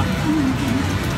了。嗯